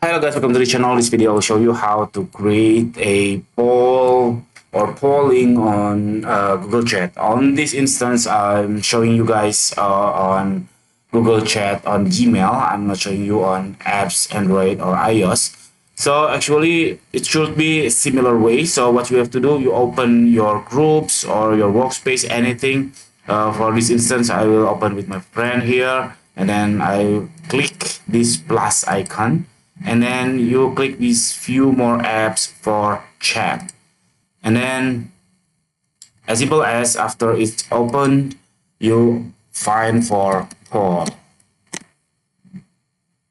Hello guys, welcome to the channel. This video will show you how to create a poll or polling on uh, Google Chat. On this instance, I'm showing you guys uh, on Google Chat on Gmail. I'm not showing you on apps, Android or iOS. So actually, it should be a similar way. So what you have to do, you open your groups or your workspace, anything. Uh, for this instance, I will open with my friend here and then I click this plus icon and then you click these few more apps for chat. And then as simple as after it's opened you find for poll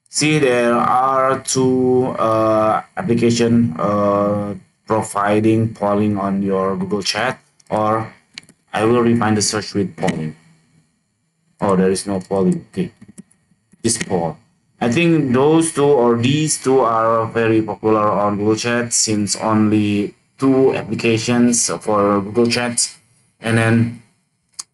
see there are two uh, application uh, providing polling on your google chat or i will refine the search with polling. Oh there is no polling. Okay. This poll I think those two or these two are very popular on Google Chat since only two applications for Google Chat. And then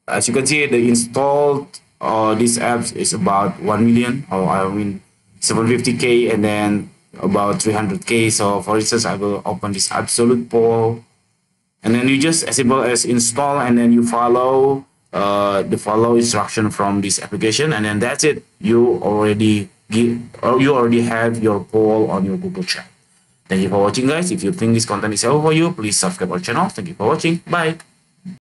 as you can see, the installed uh, these apps is about 1 million or I mean 750k and then about 300k. So for instance, I will open this absolute poll and then you just as simple as install and then you follow uh, the follow instruction from this application and then that's it. You already give, or oh, you already have your poll on your Google Chat. Thank you for watching guys. If you think this content is helpful for you, please subscribe our channel. Thank you for watching. Bye.